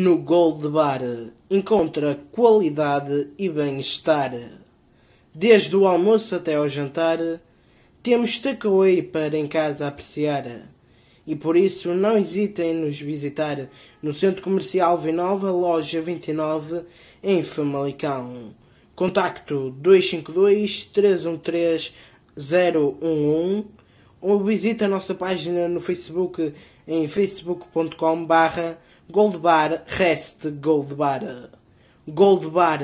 No Gold Bar encontra qualidade e bem-estar. Desde o almoço até ao jantar, temos takeaway para em casa apreciar. E por isso não hesitem em nos visitar no Centro Comercial Vinova, loja 29, em Famalicão. Contacto 252 313 011 ou visite a nossa página no Facebook em facebook.com barra Goldbar Rest Goldbar. Goldbar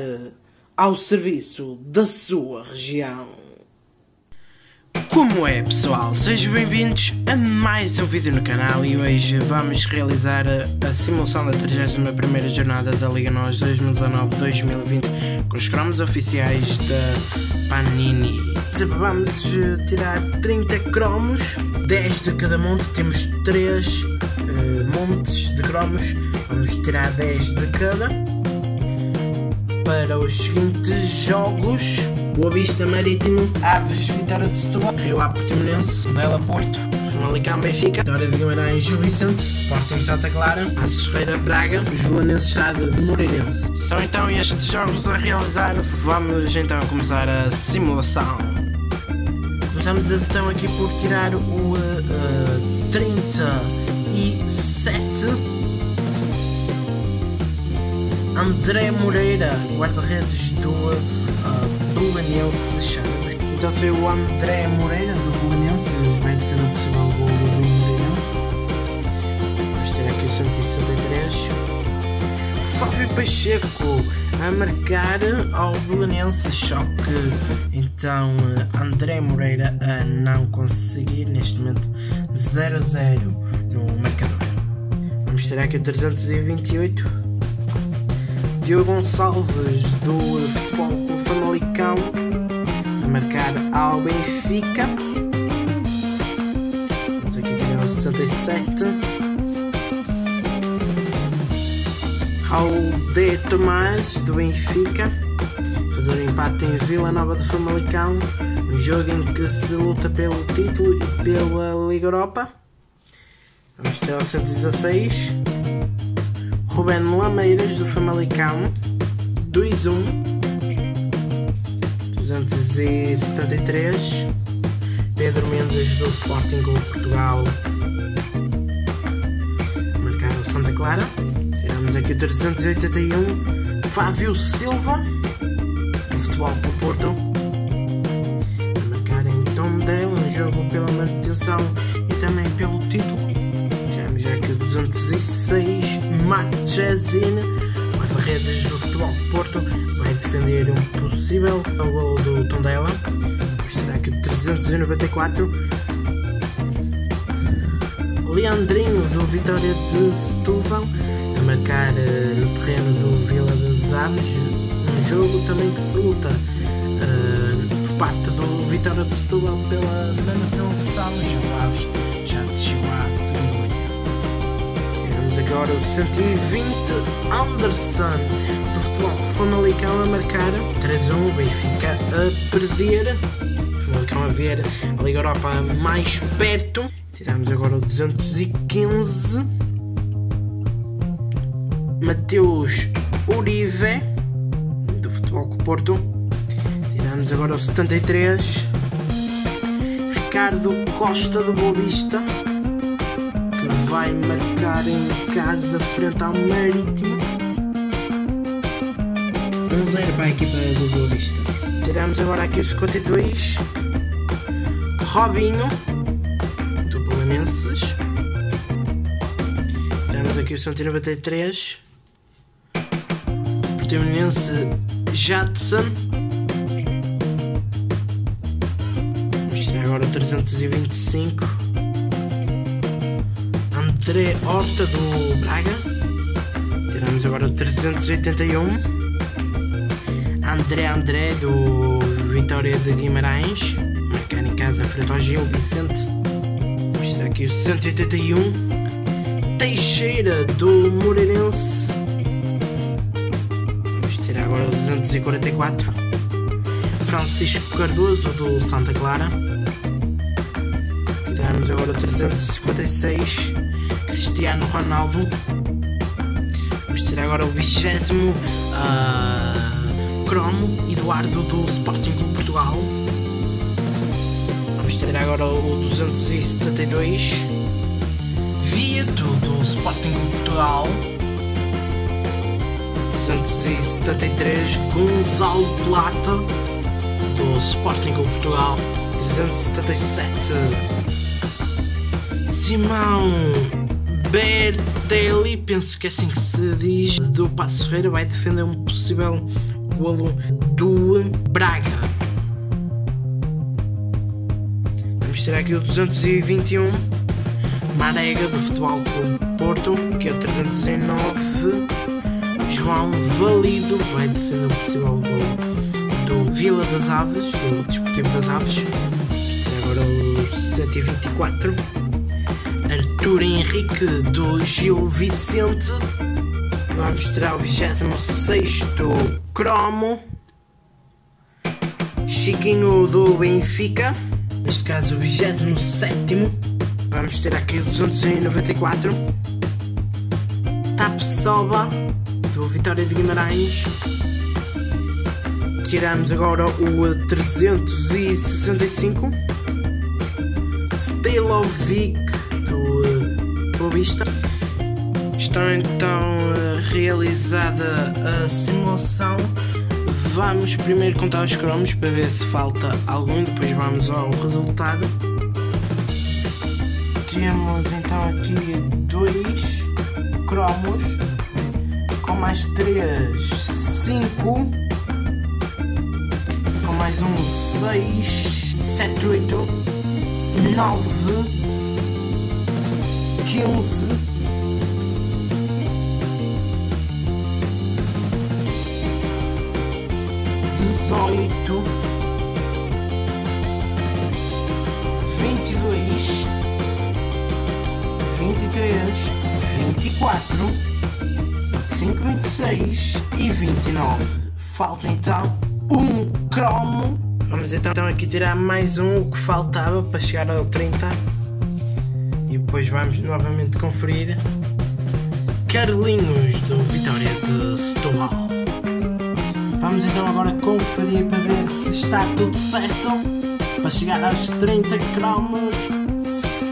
ao serviço da sua região. Como é pessoal? Sejam bem-vindos a mais um vídeo no canal e hoje vamos realizar a, a simulação da 31ª jornada da Liga NOS 2019-2020 com os cromos oficiais da Panini. Vamos eh, tirar 30 cromos, 10 de cada monte, temos 3 uh, montes de cromos, vamos tirar 10 de cada. Para os seguintes jogos Boa Vista Marítimo, Aves, Vitória de Setúbal, Rio Ave Portimonense, Bela Porto, Famalicão Benfica, Vitória de Guimarães Gil Vicente, Sporting Santa Clara, Ferreira Braga, os Belenenses Chade de Moreirense. São então estes jogos a realizar, vamos então começar a simulação. Começamos então aqui por tirar o uh, uh, 37 André Moreira, guarda-redes do uh, Belenense Chaves. Então foi o André Moreira do Belenense, vai defender o gol do Moreirense. Vamos ter aqui o 163. Fábio Pacheco a marcar ao Belenense, choque. Então André Moreira a não conseguir neste momento 0 a 0 no marcador. Vamos ter aqui o 328. Diogo Gonçalves do Futebol Clube Famalicão a marcar ao Benfica. Vamos aqui ter o 67. Raul D. Tomás do Benfica fazer empate em Vila Nova de Famalicão. Um jogo em que se luta pelo título e pela Liga Europa. Vamos ter o 116. Ruben Lameiras do Famalicão 2-1 273 Pedro Mendes do Sporting Clube Portugal. Marcaram Santa Clara. Tiramos aqui o 381 Fábio Silva do Futebol Clube Porto. A marcar em Tondela um jogo pela manutenção e também pelo título 206, Mark Chazin, guarda-redes do futebol de Porto, vai defender um possível gol do Tondela. Será que 394? Leandrinho do Vitória de Setúbal a marcar uh, no terreno do Vila das Aves um jogo também que se luta uh, por parte do Vitória de Setúbal pela Manuel Salles Aves já agora o 120 Anderson. Do futebol Famalicão a marcar 3-1 Benfica a perder. Famalicão a ver a Liga Europa mais perto. Tiramos agora o 215 Mateus Uribe do futebol com Porto. Tiramos agora o 73 Ricardo Costa do Boa Vista vai marcar em casa frente ao Marítimo. 1-0 para a equipa do Boa Vista. Tiramos agora aqui os 52. Robinho, do Belenenses. Tiramos aqui o 193. Portimonense Jadson. Vamos tirar agora o 325. André Horta do Braga. Tiramos agora o 381. André André do Vitória de Guimarães. Em casa frente ao Gil Vicente. Vamos tirar aqui o 181. Teixeira do Moreirense. Vamos tirar agora o 244. Francisco Cardoso do Santa Clara. Tiramos agora o 356. Cristiano Ronaldo. Vamos ter agora o vigésimo uh, Cromo, Eduardo do Sporting Clube Portugal. Vamos ter agora o 272 Vieto do Sporting Clube Portugal. 273 Gonzalo Plata do Sporting Clube Portugal. 377 Simão Bertelli, penso que é assim que se diz, do Passo Ferreira, vai defender um possível golo do Braga. Vamos ter aqui o 221, Marega do Futebol Clube Porto, que é o 319. João Valido vai defender um possível golo do Vila das Aves, do Desportivo das Aves. Agora o 124. Arthur Henrique do Gil Vicente. Vamos mostrar o 26 Cromo. Chiquinho do Benfica. Neste caso o 27. Vamos ter aqui o 294. Tapsoba do Vitória de Guimarães. Tiramos agora o 365. Stilovic vista. Está então realizada a simulação. Vamos primeiro contar os cromos para ver se falta algum, depois vamos ao resultado. Temos então aqui dois cromos com mais três, cinco, com mais um, seis, sete, oito, nove quinze, dezoito, vinte e dois, vinte e três, vinte e quatro, cinco, vinte e seis. E vinte e nove. Falta então um cromo. Vamos então aqui tirar mais um que faltava para chegar ao trinta e depois vamos novamente conferir Carlinhos do Vitória de Setúbal. Vamos então agora conferir para ver se está tudo certo para chegar aos 30 cromos,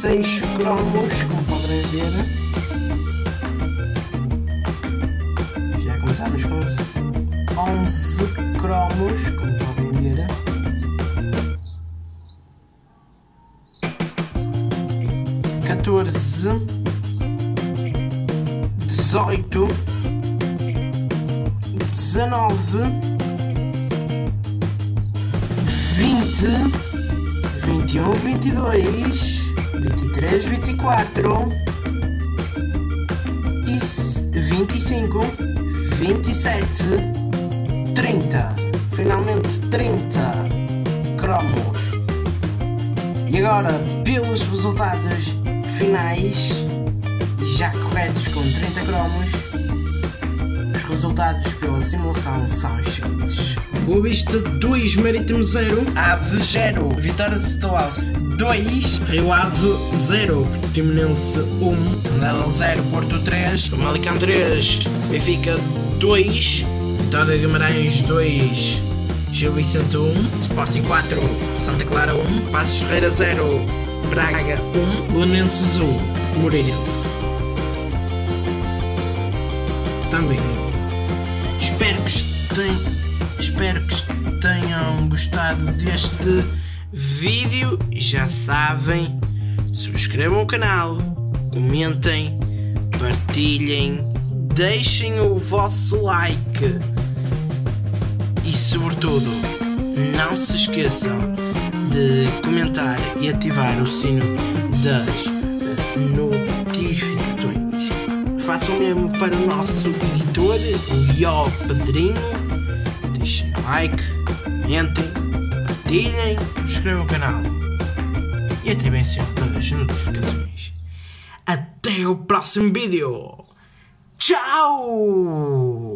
6 cromos, como podem ver. Já começamos com 11 cromos, como 14, 18, 19, 20, 21, 22, 23, 24 e 25, 27, 30. Finalmente 30 cromos. E agora, pelos resultados finais, já corretos com 30 cromos, os resultados pela simulação são os seguintes. Boa Vista 2, Marítimo 0, Ave 0, Vitória de Setúbal 2, Rio Ave 0, Portimonense 1, Tondela 0, Porto 3, Famalicão 3, Benfica 2, Vitória de Guimarães 2, Gil Vicente 1, Sporting 4, Santa Clara 1, Passos Ferreira 0, Braga 1, Belenenses 1, Moreirense. Também. Espero que, tenham, espero que tenham gostado deste vídeo. Já sabem, subscrevam o canal, comentem, partilhem, deixem o vosso like e, sobretudo, não se esqueçam de comentar e ativar o sino das notificações. Façam mesmo para o nosso editor, o Ió Padrinho. Deixem like, comentem, partilhem, subscrevam o canal e ativem sempre as notificações. Até o próximo vídeo! Tchau!